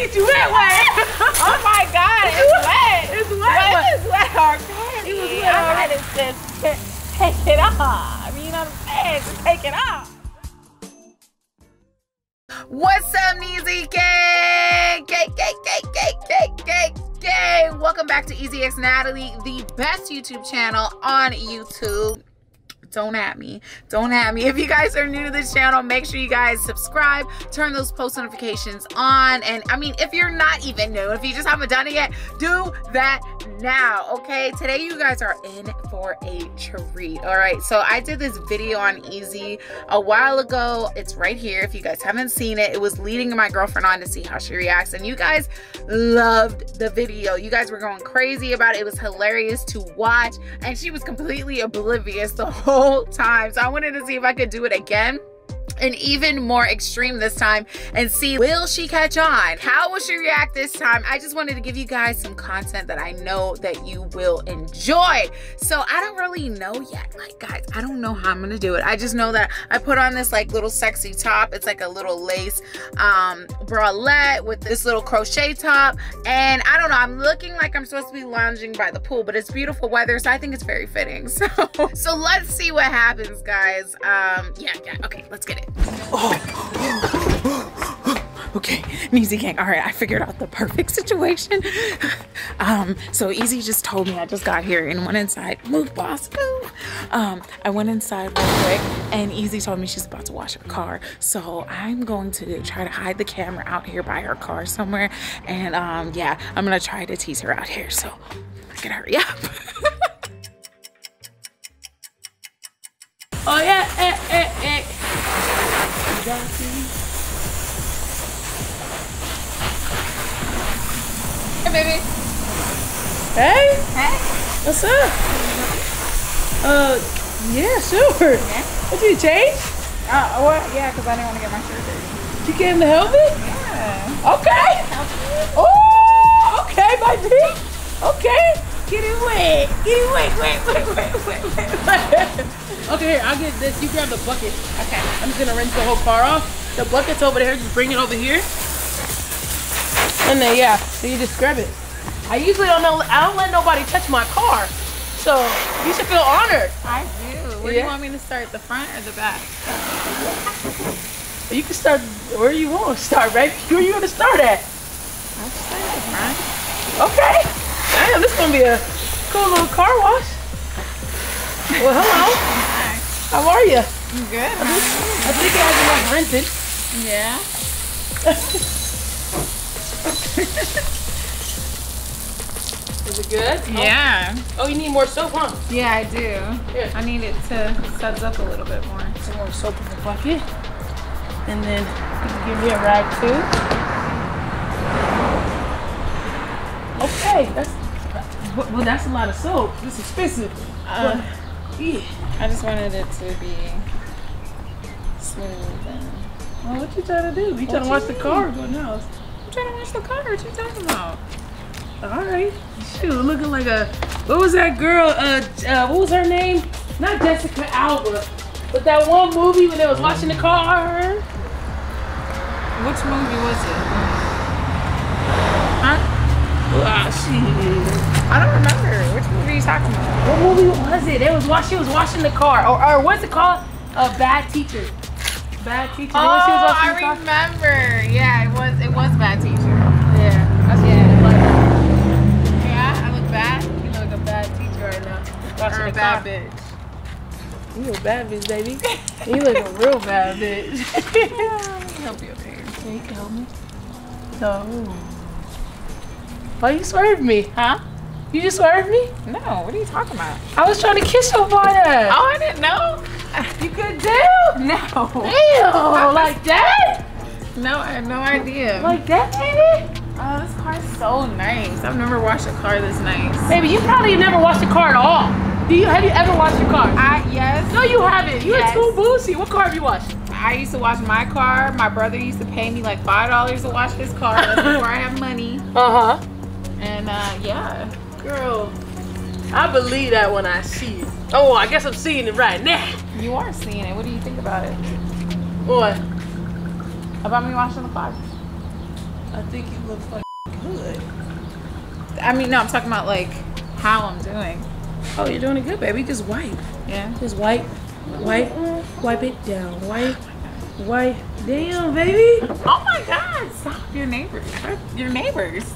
get you wet, wet. oh my God, it's wet. It's wet. What is wet already? It was wet I already. gotta just take it off. You know what I'm saying? Just take it off. What's up, Neezy Gang? Gang, gang, gang, gang, gang, gang, gang. Welcome back to Ezee X Natalie, the best YouTube channel on YouTube. Don't at me. Don't at me. If you guys are new to this channel, make sure you guys subscribe, turn those post notifications on. And I mean, if you're not even new, if you just haven't done it yet, do that now. Okay. Today, you guys are in for a treat. All right. So I did this video on Ezee a while ago. It's right here. If you guys haven't seen it, it was leading my girlfriend on to see how she reacts. And you guys loved the video. You guys were going crazy about it. It was hilarious to watch. And she was completely oblivious the whole time. So I wanted to see if I could do it again and even more extreme this time and see will she catch on? How will she react this time? I just wanted to give you guys some content that i know that you will enjoy. So i don't really know yet. Like guys i don't know how i'm gonna do it. I just know that i put on this like little sexy top. It's like a little lace um bralette with this little crochet top. And i don't know i'm looking like i'm supposed to be lounging by the pool but it's beautiful weather so i think it's very fitting. So so let's see what happens guys. Um yeah yeah okay let's get it Okay, Easy Gang. All right, I figured out the perfect situation. Um, so Ezee just told me I just got here and went inside. Move, boss, move. Um, I went inside real quick, and Ezee told me she's about to wash her car. So I'm going to try to hide the camera out here by her car somewhere. And um, yeah, I'm gonna try to tease her out here. So I can hurry up. Oh yeah, eh, eh, Hey, baby. Hey, Hey. what's up? Uh, yeah, sure. Yeah. What you change? Uh, well, yeah, because I didn't want to get my shirt dirty. You gave him the helmet? Yeah. Okay. Oh, okay, my G. Okay. Get it wet. Get it wet, wet, wet, wet, wet, wet. Okay, here, I'll get this. You grab the bucket. Okay. I'm just gonna rinse the whole car off. The bucket's over there. Just bring it over here. And then yeah, so you just grab it. I usually don't know. I don't let nobody touch my car, so you should feel honored. I do. Where do you want me to start? The front or the back? You can start where you want to start, baby. Where you gonna start at? I'll start at the front. Okay. Damn, this gonna be a cool little car wash. Well, hello. How are you? You good? I think it has enough rinsing. Yeah. Is it good? Yeah. Oh, you need more soap, huh? Yeah, I do. Here. I need it to suds up a little bit more. Some more soap in the bucket. And then you can give me a rag too. Okay, that's well, that's a lot of soap. This is expensive. Uh. I just wanted it to be smooth and. Well, what you trying to do? You trying to wash the car or what else? I'm trying to wash the car. What you talking about? All right. Shoot, looking like a what was that girl? Uh, uh what was her name? Not Jessica Alba, but that one movie when they was washing the car. Which movie was it? Huh? Ah, shit. I don't remember. Movie are you talking about? What movie was it? It was wash. She was washing the car, or, or what's it called? A bad teacher. Bad teacher. Oh, she was oh, washing I remember. Yeah, it was. It was bad teacher. Yeah. That's Yeah. what Yeah, I look bad. You look like a bad teacher right now. Washing Or a the bad car. bitch. You a bad bitch, baby. you look a real bad bitch. Help you up here. Yeah, you can help me. No. Why you swerved me? Huh? You just swerved me? No. What are you talking about? I was trying to kiss your body. Oh, I didn't know. You could do? No. Damn, like that? No, I had no idea. Like that, baby? Oh, this car's so nice. I've never washed a car this nice. Baby, you probably never washed a car at all. Do you have you ever washed your car? I yes. no, you haven't. You Yes. too boozy. What car have you washed? I used to wash my car. My brother used to pay me like five dollars to wash his car. Before I have money. Uh huh. And uh, yeah. Girl, I believe that when I see it. Oh, I guess I'm seeing it right now. You are seeing it. What do you think about it? What? About me washing the car? I think you look fucking good. I mean, no, I'm talking about like how I'm doing. Oh, you're doing it good, baby. Just wipe. Yeah. Just wipe, wipe, wipe it down. Wipe, oh wipe. Damn, baby. Oh my God! Stop your neighbors. Your neighbors.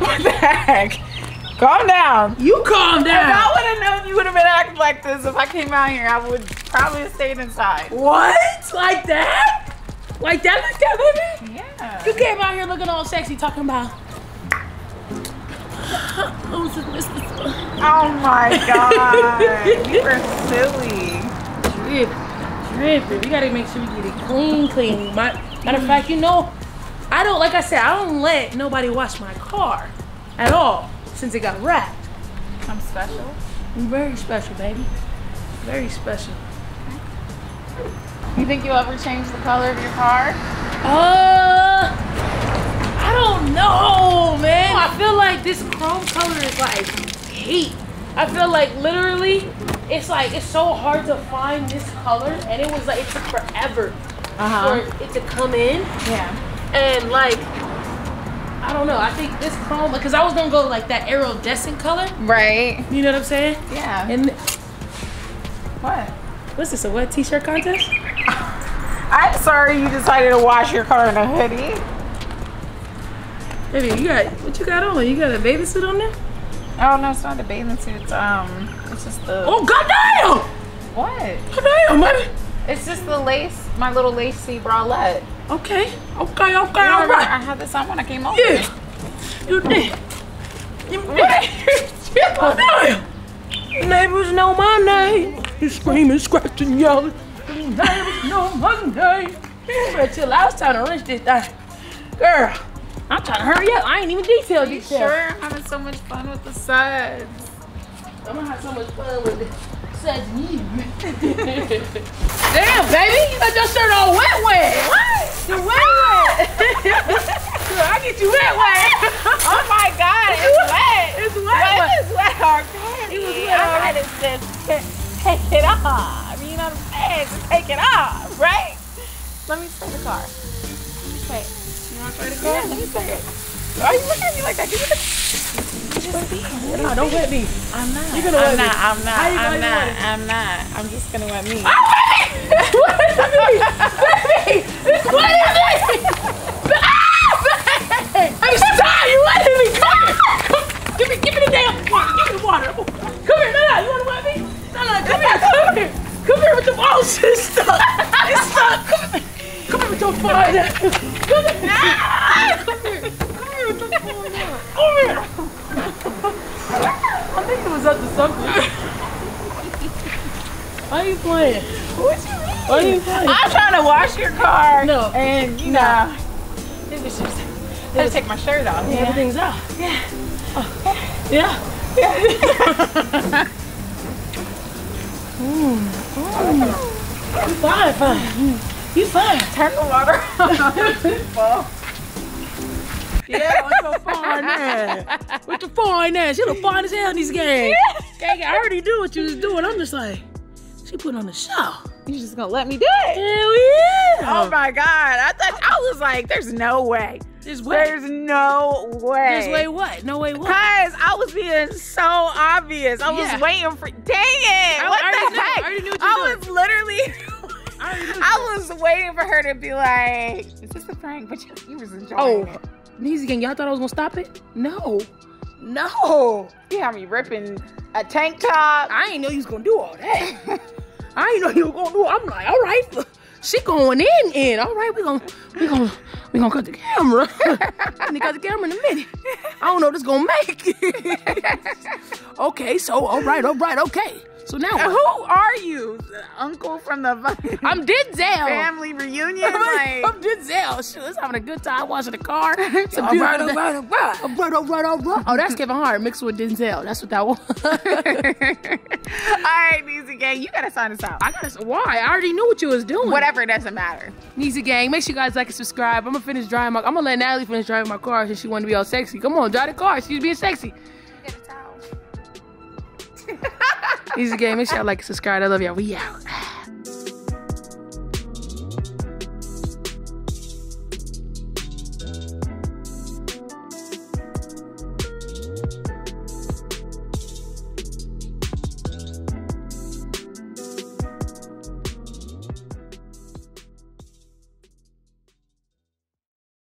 What the heck? Calm down. You calm down. If I would have known you would have been acting like this if I came out here, I would probably have stayed inside. What? Like that? Like that? Like that, baby? Yeah. You came out here looking all sexy, talking about. Oh, my god. you are silly. drip, drip. We gotta make sure we get it clean, clean. Matter of fact, you know, I don't, like I said, I don't let nobody wash my car at all since it got wrapped. I'm special. I'm very special, baby. Very special. You think you'll ever change the color of your car? Uh, I don't know, man. I feel like this chrome color is like heat. I feel like literally, it's like it's so hard to find this color, and it was like it took forever Uh-huh. for it to come in, Yeah. And like. I don't know. I think this chrome, because I was gonna go like that iridescent color. Right. You know what I'm saying? Yeah. And what? what's this? A wet t-shirt contest? I'm sorry you decided to wash your car in a hoodie. Baby, you got what you got on? You got a bathing suit on there? Oh no, it's not a bathing suit. It's um, it's just the Oh goddamn! what? Goddamn, baby. It's just the lace, my little lacy bralette. Okay, okay, okay, You all remember. I had this on when I came over. Yeah. You did. You mm. did. Goddamn. Neighbors know my name. You screaming, scratching, yelling. Neighbors know my name. You better. I was trying to wrench this thing. Girl, I'm trying to hurry up. I ain't even detailed You detail. sure? I'm having so much fun with the suds. I'm gonna have so much fun with it. Such you. Damn, baby, you got your shirt all wet, wet. What? You wet, wet. Girl, I get you wet, wet. Oh my god, it's wet. It's wet, Wet wet. is wet already. It was wet I had to just take it off. You know what I'm saying? Just take it off, right? Let me spray the car. Wait. You wanna spray the Yeah, let me spray it. Why are you looking at me like that? Me the No, don't wet me. I'm not. You're gonna I'm wet me. not. I'm not. I'm not. I'm not. I'm just gonna wet me. what is me? Baby, it's what is it? I'm sorry, you wetting me. Come here. Come, give me, give me the damn water. Give me the water. Come here, no, no, you wanna wet me? No, no, come here, come here. Come here with the oh shit, it's stuck. It's stuck. Come here. Come here with your fine ass. Come here. Come here. Come here with your fine ass. Come here. I think it was up to something. Why are you playing? What you mean? Why are you playing? I'm trying to wash your car. No. And you know, it was just. I had to take my shirt off. Yeah, everything's out. Yeah. Oh. Yeah. Mm. Mm. You fine, fine. You fine. Turn the water on. Yeah, with your fine ass. With your fine ass. You look fine as hell in these games. Gang, I already knew what you was doing. I'm just like, she put on the show. You just gonna let me do it? Hell yeah. Oh my god! I thought I was like, "There's no way. This way. There's no way. This way what? No way what? Cause I was being so obvious. I was Yeah. waiting for. Dang it! I- what I the knew. heck? I already knew what you I was literally. I. I was waiting for her to be like, "Is this a prank?" But you, you was enjoying Oh, it. Easy gang, y'all thought I was gonna stop it? No. No. You had me ripping a tank top. I ain't know you was gonna do all that. I ain't know you were gonna do it. I'm like, all right, she going in, in. All right, we gonna, we gonna, we gonna cut the camera. we cut the camera in a minute. I don't know what it's gonna make. okay, so all right, all right, okay. So now what? Who are you? The uncle from the I'm Denzel. family reunion? I'm, Like, I'm Denzel. Shoot, let's having a good time washing the car. It's a beautiful right, day. all right, all right. All right, all right, all right. Oh, that's Kevin Hart mixed with Denzel. That's what that was. All right, Easy Gang, you gotta sign us out. I gotta. Why? I already knew what you was doing. Whatever, it doesn't matter. Neezy gang, make sure you guys like and subscribe. I'm gonna finish driving my. I'm gonna let Natalie finish driving my car since she wanted to be all sexy. Come on, drive the car. She's being sexy. A towel. Make sure y'all like and subscribe. I love y'all. We out.